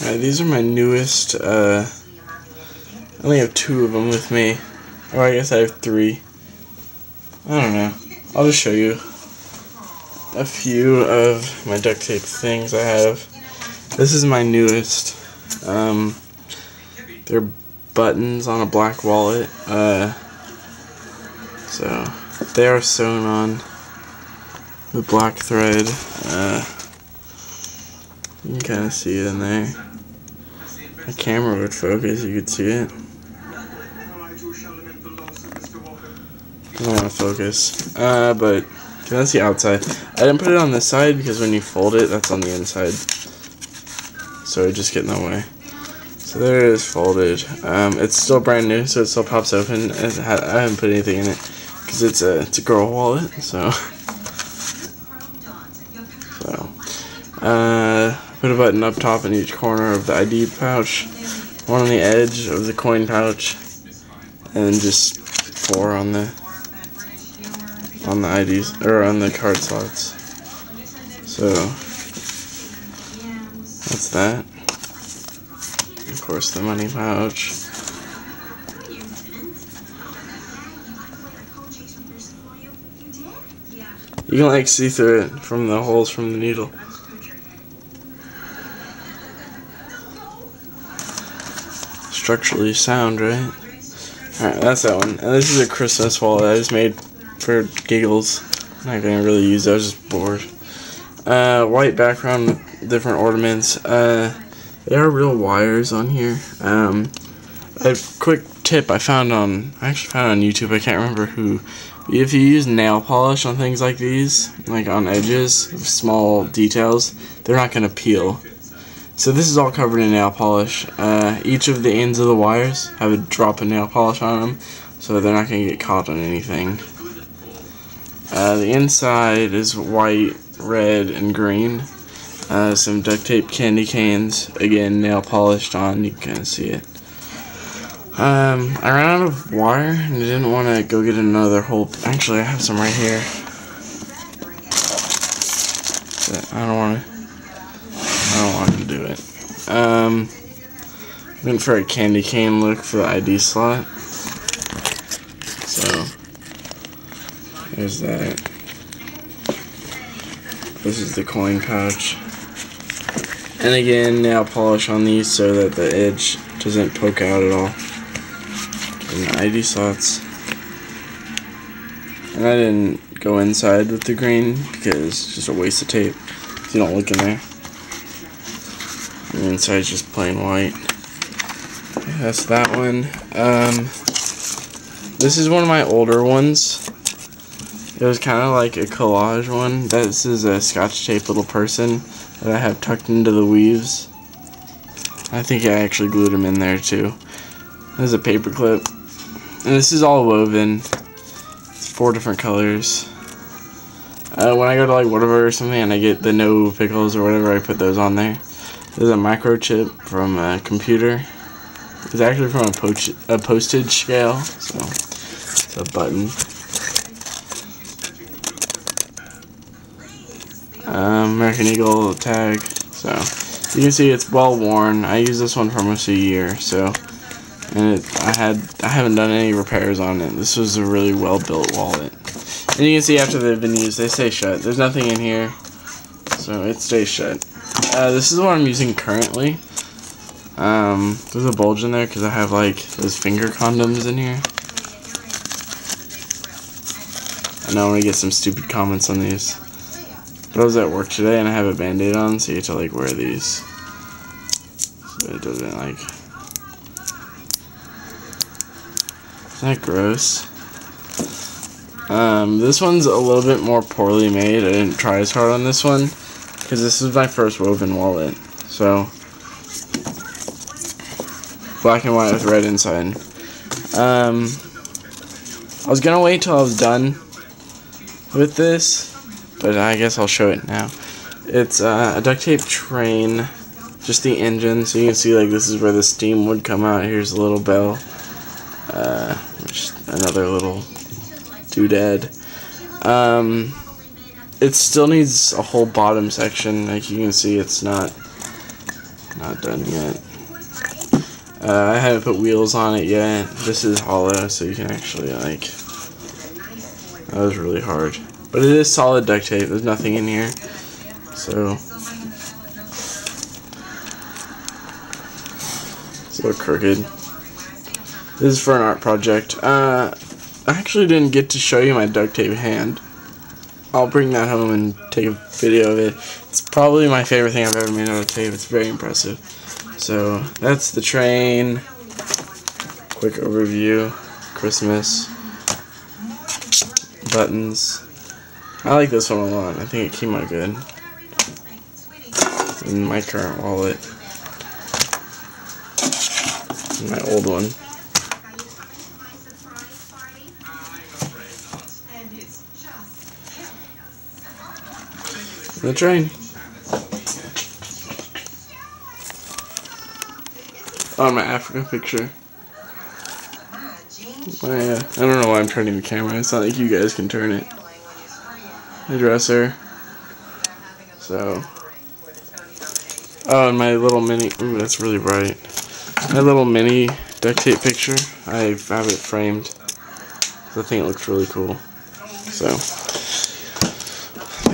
These are my newest, uh, I only have two of them with me. Or I guess I have three. I don't know. I'll just show you a few of my duct tape things I have. This is my newest. Um, they're buttons on a black wallet. Uh, so, they are sewn on with black thread. Uh, you can kind of see it in there. My camera would focus, you could see it. I don't want to focus. Uh, but that's the outside. I didn't put it on this side because when you fold it, that's on the inside. So it just get in the way. So there it is folded. Um, it's still brand new, so it still pops open. I haven't put anything in it because it's a it's a girl wallet. So so uh, put a button up top in each corner of the ID pouch, one on the edge of the coin pouch, and just four on the on the IDs or on the card slots. So that's that. Of course, the money pouch. You can like see through it from the holes from the needle. Structurally sound, right? Alright, that's that one. And this is a Christmas wallet I just made for giggles. I'm not gonna really use it, I was just bored. Uh, white background, different ornaments. Uh, there are real wires on here. Um, a quick tip I found on, I actually found on YouTube, I can't remember who. If you use nail polish on things like these, like on edges, small details, they're not gonna peel. So this is all covered in nail polish. Uh, each of the ends of the wires have a drop of nail polish on them, so they're not gonna get caught on anything. Uh, the inside is white, red, and green. Uh, some duct tape candy canes, again nail polished on, you can see it. Um, I ran out of wire and I didn't want to go get another whole. Actually, I have some right here. I don't want to. I don't want to do it. Um, went for a candy cane look for the ID slot. So, there's that. This is the coin pouch. And again, nail polish on these so that the edge doesn't poke out at all. And the ID slots. And I didn't go inside with the green because it's just a waste of tape you don't look in there. Inside's just plain white. that's that one. Um, this is one of my older ones. It was kind of like a collage one. This is a scotch tape little person that I have tucked into the weaves. I think I actually glued them in there too. There's a paper clip. And this is all woven. It's four different colors. Uh, when I go to like whatever or something and I get the no pickles or whatever, I put those on there. There's a microchip from a computer. It's actually from a, a postage scale, so it's a button. Um, American Eagle tag, so you can see it's well worn. I use this one for almost a year, so and it, I had I haven't done any repairs on it. This was a really well built wallet. And you can see after they've been used, they stay shut. There's nothing in here, so it stays shut. Uh, this is what I'm using currently. Um, there's a bulge in there because I have like those finger condoms in here. I know I'm gonna get some stupid comments on these. But I was at work today and I have a band-aid on, so you have to like wear these. So it doesn't like Is that gross? Um, this one's a little bit more poorly made. I didn't try as hard on this one because this is my first woven wallet. So black and white with red inside. Um, I was gonna wait till I was done with this, but I guess I'll show it now. It's uh, a duct tape train, just the engine, so you can see like this is where the steam would come out. Here's a little bell. Uh, another little doodad. Um, it still needs a whole bottom section. Like you can see, it's not not done yet. Uh, I haven't put wheels on it yet. This is hollow, so you can actually, like... That was really hard. But it is solid duct tape. There's nothing in here. So... It's a little crooked. This is for an art project. Uh, I actually didn't get to show you my duct tape hand. I'll bring that home and take a video of it. It's probably my favorite thing I've ever made out of tape. It's very impressive. So, that's the train. Quick overview. Christmas. Buttons. I like this one a lot. I think it came out good. In my current wallet. My old one. The train. Oh, my Africa picture. My, uh, I don't know why I'm turning the camera. It's not like you guys can turn it. The dresser. So. Oh, and my little mini. Ooh, that's really bright. My little mini duct tape picture. I have it framed. I think it looks really cool. So. I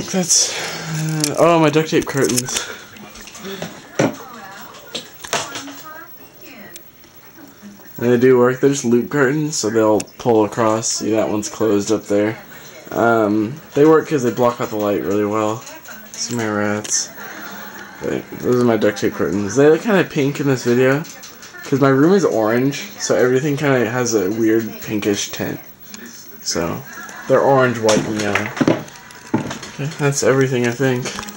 think that's uh, oh, my duct tape curtains. And they do work. They're just loop curtains, so they'll pull across. See, that one's closed up there. Um, they work because they block out the light really well. See my rats. But those are my duct tape curtains. They look kind of pink in this video. Because my room is orange, so everything kind of has a weird pinkish tint. So, they're orange, white, and yellow. Okay, that's everything I think.